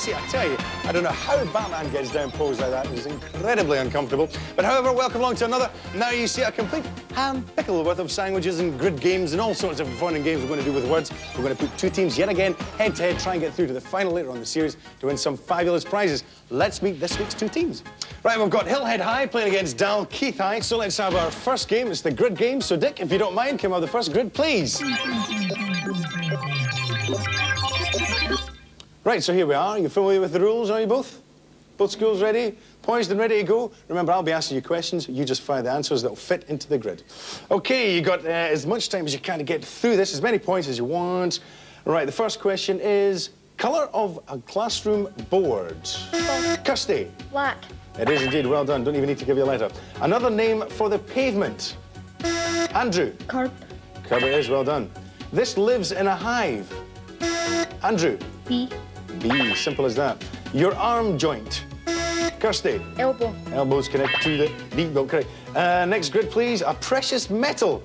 see, I tell you, I don't know how Batman gets down posed like that. It is incredibly uncomfortable. But however, welcome along to another Now You See a complete ham pickle worth of sandwiches and grid games and all sorts of fun and games we're going to do with words. We're going to put two teams yet again head to head, try and get through to the final later on the series to win some fabulous prizes. Let's meet this week's two teams. Right, we've got Hillhead High playing against Dalkeith High. So let's have our first game. It's the grid game. So Dick, if you don't mind, come on the first grid, please. Right, so here we are. You familiar with the rules, are you both? Both schools ready? Poised and ready to go? Remember, I'll be asking you questions. You just fire the answers that'll fit into the grid. OK, you got uh, as much time as you can to get through this, as many points as you want. Right, the first question is colour of a classroom board. Kirsty. Black. It is indeed. Well done. Don't even need to give you a letter. Another name for the pavement. Andrew. Curb. Curb it is. Well done. This lives in a hive. Andrew. B. B, simple as that. Your arm joint. Kirsty. Elbow. Elbows connect to the deep belt, correct. Uh, next grid, please. A precious metal.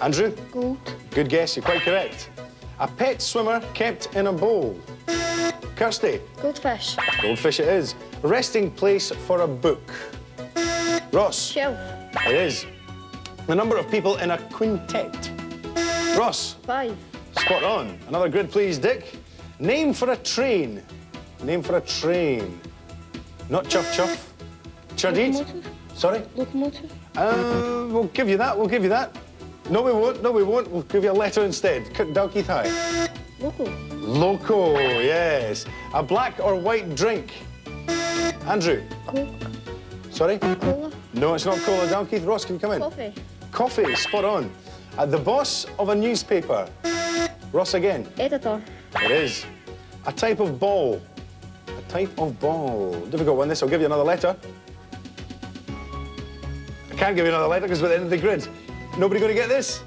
Andrew. Gold. Good guess, you're quite correct. A pet swimmer kept in a bowl. Kirsty. Goldfish. Goldfish it is. Resting place for a book. Ross. Shelf. It is. The number of people in a quintet. Ross. Five. Spot on. Another grid, please, Dick. Name for a train. Name for a train. Not chuff chuff. Locomotive. Sorry? Locomotive. Uh, we'll give you that. We'll give you that. No, we won't. No, we won't. We'll give you a letter instead. Dalkeith High. Loco. Loco, yes. A black or white drink. Andrew. Coke. Sorry? Cola. No, it's not cola. Dalkeith. Ross, can you come in? Coffee. Coffee. Spot on. Uh, the boss of a newspaper. Ross again. Editor. It is. A type of ball. A type of ball. Difficult one, this. I'll give you another letter. I can't give you another letter because we're at the end of the grid. Nobody going to get this?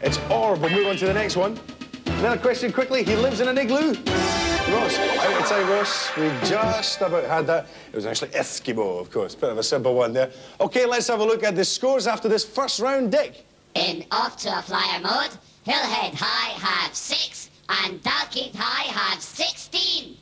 It's orb. We'll move on to the next one. Another question quickly. He lives in an igloo. Ross, out of time, Ross. We just about had that. It was actually Eskimo, of course. Bit of a simple one there. OK, let's have a look at the scores after this first round, Dick. In off to a flyer mode, Hillhead High have six and Dalkeith High have 16.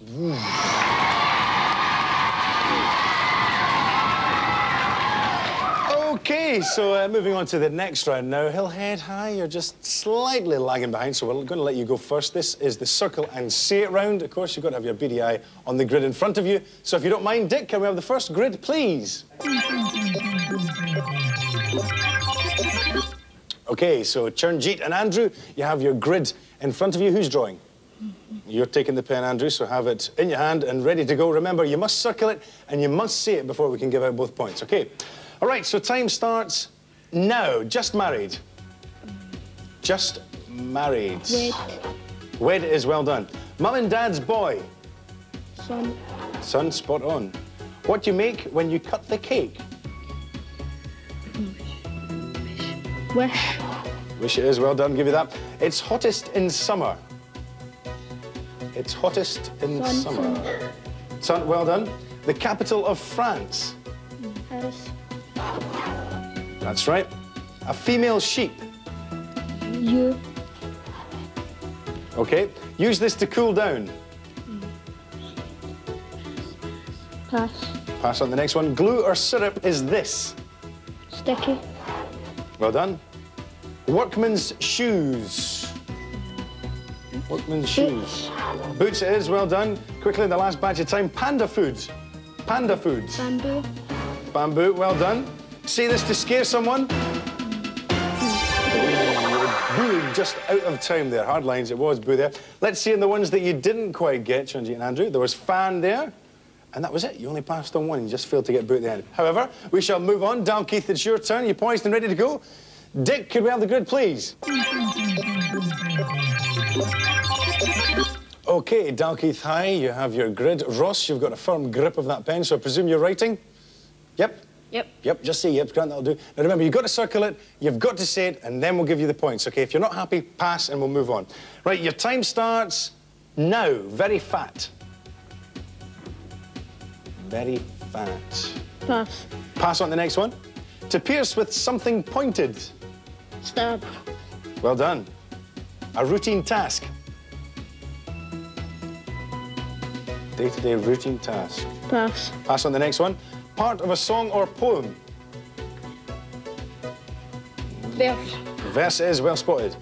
OK, so uh, moving on to the next round now. Hillhead High, you're just slightly lagging behind, so we're going to let you go first. This is the circle and say it round. Of course, you've got to have your BDI on the grid in front of you. So if you don't mind, Dick, can we have the first grid, please? OK, so Chernjeet and Andrew, you have your grid in front of you. Who's drawing? You're taking the pen, Andrew, so have it in your hand and ready to go. Remember, you must circle it and you must see it before we can give out both points, OK? All right, so time starts now. Just married. Just married. Wed. Wed is well done. Mum and Dad's boy. Son. Son, spot on. What do you make when you cut the cake. Wish. Wish it is, well done, give you that. It's hottest in summer. It's hottest in Sun. summer. Sun, well done. The capital of France. Paris. That's right. A female sheep. Ewe. Okay. Use this to cool down. Pass. Pass on the next one. Glue or syrup is this. Sticky. Well done. Workman's shoes. Workman's shoes. Boots it is, well done. Quickly, in the last batch of time, panda foods. Panda foods. Bamboo. Bamboo, well done. Say this to scare someone. Boo, just out of time there. Hard lines, it was boo there. Let's see in the ones that you didn't quite get, Chunji and Andrew. There was fan there, and that was it. You only passed on one. You just failed to get boo at the end. However, we shall move on. Dalkeith, it's your turn. You're poised and ready to go. Dick, could we have the grid, please? OK, Dalkeith High, you have your grid. Ross, you've got a firm grip of that pen, so I presume you're writing? Yep. Yep. Yep, just say yep, Grant, that'll do. Now remember, you've got to circle it, you've got to say it, and then we'll give you the points, OK? If you're not happy, pass and we'll move on. Right, your time starts now. Very fat. Very fat. Pass. Pass on the next one. To pierce with something pointed. Stab. Well done. A routine task. Day-to-day routine task. Pass. Pass on the next one. Part of a song or poem. Verse. Verse is well spotted.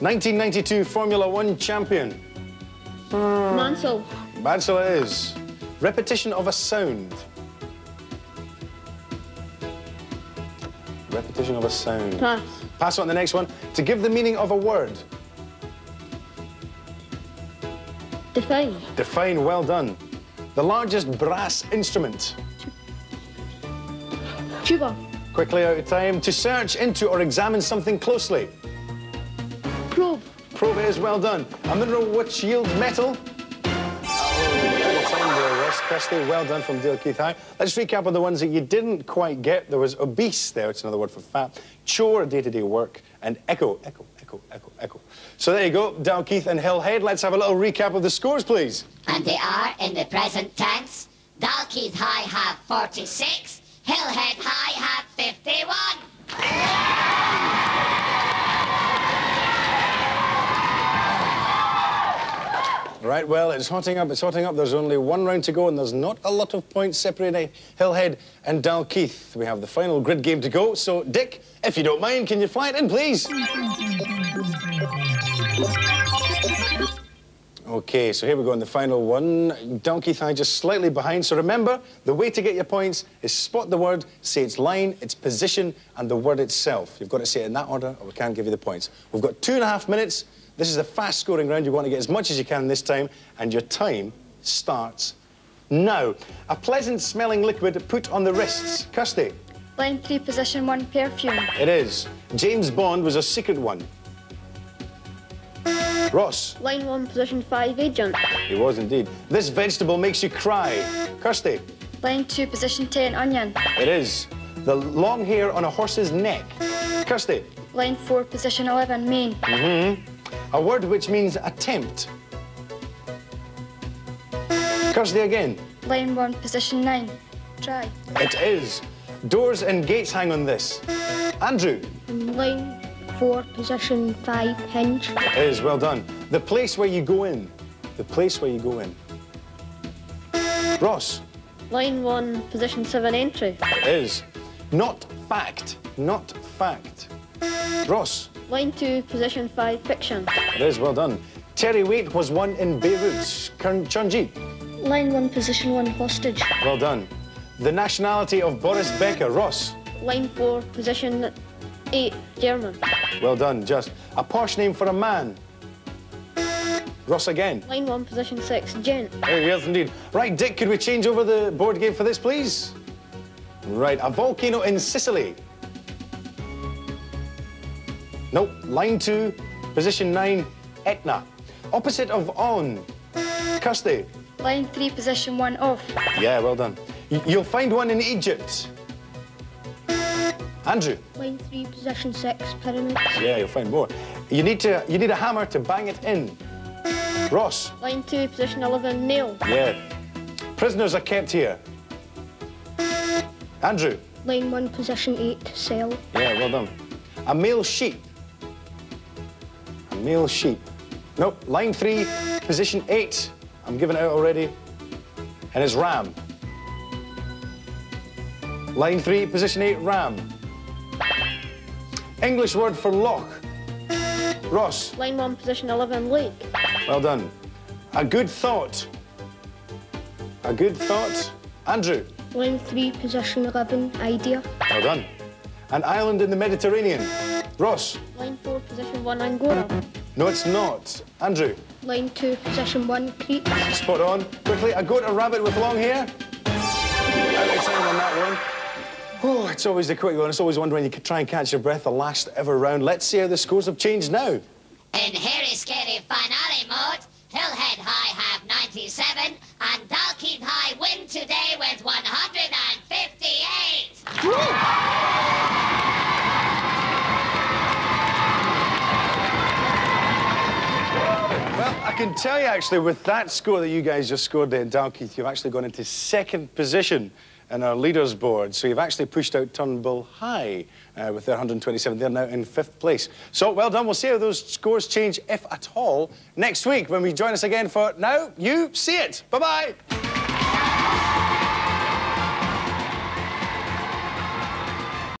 1992 Formula One champion. Mansell. Mansell is. Repetition of a sound. Repetition of a sound. Pass. Pass on the next one. To give the meaning of a word. Define. Define, well done. The largest brass instrument. Tuba. Quickly out of time. To search into or examine something closely. Probe. Probe is well done. A mineral which yields metal. Well done from Dalkeith High. Let's recap on the ones that you didn't quite get. There was obese there, it's another word for fat. Chore, day-to-day work. And echo, echo, echo, echo, echo. So there you go, Dalkeith and Hillhead. Let's have a little recap of the scores, please. And they are in the present tense. Dalkeith High have 46, Hillhead High have 51. Right, well, it's hotting up, it's hotting up. There's only one round to go, and there's not a lot of points separating Hillhead and Dalkeith. We have the final grid game to go. So, Dick, if you don't mind, can you fly it in, please? Okay, so here we go in the final one. Dalkeith High just slightly behind. So remember, the way to get your points is spot the word, say its line, its position, and the word itself. You've got to say it in that order, or we can't give you the points. We've got two and a half minutes. This is a fast scoring round. You want to get as much as you can this time, and your time starts now. A pleasant smelling liquid put on the wrists. Kirsty, Line 3, position 1, perfume. it is. James Bond was a secret one. Ross, Line 1, position 5, agent. he was indeed. This vegetable makes you cry. Kirsty, Line 2, position 10, onion. it is. The long hair on a horse's neck. Kirsty, Line 4, position 11, mane. Mm-hmm. A word which means attempt. Kirsty again. Line 1, position 9, try. It is. Doors and gates hang on this. Andrew, Line 4, position 5, hinge. it is. Well done. The place where you go in. The place where you go in. Ross, Line 1, position 7, entry. it is. Not fact. Not fact. Ross, Line 2, position 5, fiction. it is. Well done. Terry Waite was one in Beirut. Kern- Chunji, Line 1, position 1, hostage. well done. The nationality of Boris Becker. Ross, Line 4, position 8, German. well done. Just a posh name for a man. Ross again. Line 1, position 6, gent. Oh, yes, indeed. Right, Dick, could we change over the board game for this, please? Right, a volcano in Sicily. Nope, line two, position nine, Etna. Opposite of on. Kirsty. Line 3, position 1, off. Yeah, well done. Y- You'll find one in Egypt. Andrew. Line 3, position 6, pyramids. Yeah, you'll find more. You need to. You need a hammer to bang it in. Ross. Line 2, position 11, nail. Yeah. Prisoners are kept here. Andrew. Line 1, position 8, cell. Yeah, well done. A male sheep. Male sheep. Nope, line three, position eight. I'm giving it out already. And it's ram. Line three, position eight, ram. English word for loch. Ross, Line 1, position 11, lake. well done. A good thought. A good thought. Andrew, Line 3, position 11, idea. well done. An island in the Mediterranean. Ross, Line 4, position 1, Angora. No, it's not. Andrew, Line 2, position 1, Crete. Spot on. Quickly, a goat or rabbit with long hair? Out of time on that one. Oh, it's always the quick one. It's always one when you can try and catch your breath the last ever round. Let's see how the scores have changed now. In Hairy Scary Finale mode, can tell you actually, with that score that you guys just scored there in Dalkeith, you've actually gone into second position. in our leaders board. So you've actually pushed out Turnbull High uh, with their 127. They're now in fifth place. So well done. We'll see how those scores change, if at all, next week when we join us again for Now You See It. Bye-bye.